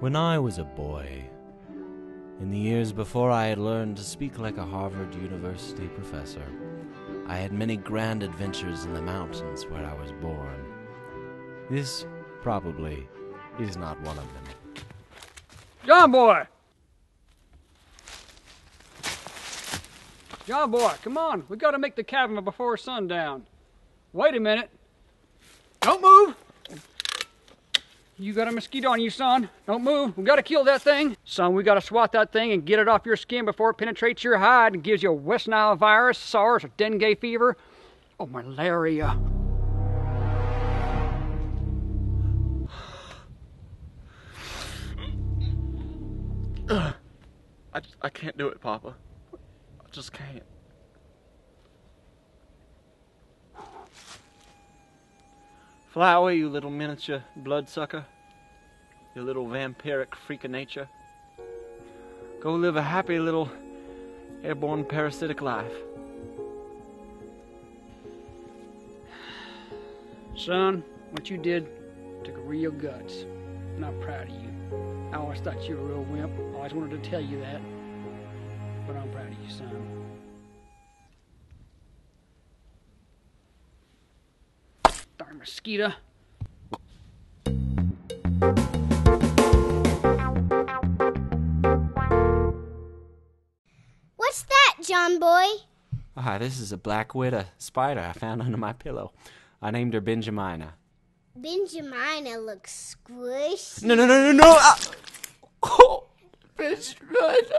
When I was a boy, in the years before I had learned to speak like a Harvard University professor, I had many grand adventures in the mountains where I was born. This, probably, is not one of them. John boy! John boy, come on. We gotta make the cabin before sundown. Wait a minute. Don't move! You got a mosquito on you, son. Don't move. We gotta kill that thing. Son, we gotta swat that thing and get it off your skin before it penetrates your hide and gives you a West Nile virus, SARS, or dengue fever, or malaria. I, I can't do it, Papa. I just can't. Fly away, you little miniature bloodsucker. You little vampiric freak of nature. Go live a happy little airborne parasitic life. Son, what you did took real guts, I'm proud of you. I always thought you were a real wimp. I always wanted to tell you that. But I'm proud of you, son. Darn mosquito. What's that, John boy? Ah, this is a black widow spider I found under my pillow. I named her Benjamina. Benjamina looks squishy. No, no, no, no, no! Ah! Oh, Benjamina!